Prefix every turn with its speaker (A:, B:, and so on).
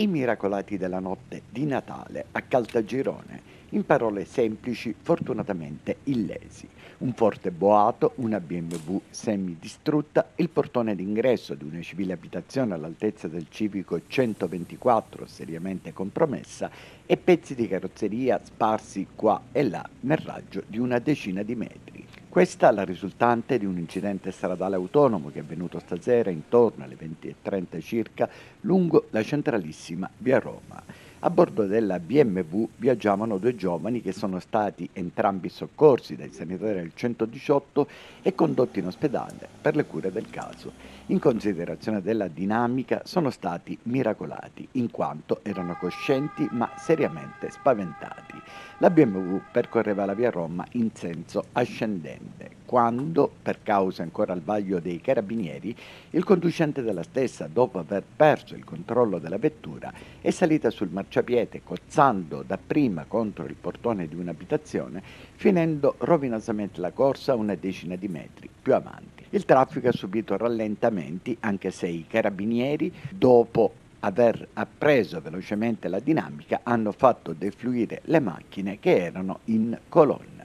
A: I miracolati della notte di Natale a Caltagirone, in parole semplici, fortunatamente illesi. Un forte boato, una BMW semidistrutta, il portone d'ingresso di una civile abitazione all'altezza del civico 124 seriamente compromessa e pezzi di carrozzeria sparsi qua e là nel raggio di una decina di metri. Questa è la risultante di un incidente stradale autonomo che è avvenuto stasera intorno alle 20.30 circa lungo la centralissima via Roma. A bordo della BMW viaggiavano due giovani che sono stati entrambi soccorsi dai sanitari del 118 e condotti in ospedale per le cure del caso. In considerazione della dinamica sono stati miracolati in quanto erano coscienti ma seriamente spaventati. La BMW percorreva la via Roma in senso ascendente quando, per causa ancora al vaglio dei carabinieri, il conducente della stessa, dopo aver perso il controllo della vettura, è salita sul marciapiede cozzando dapprima contro il portone di un'abitazione, finendo rovinosamente la corsa una decina di metri più avanti. Il traffico ha subito rallentamenti, anche se i carabinieri, dopo aver appreso velocemente la dinamica, hanno fatto defluire le macchine che erano in colonna.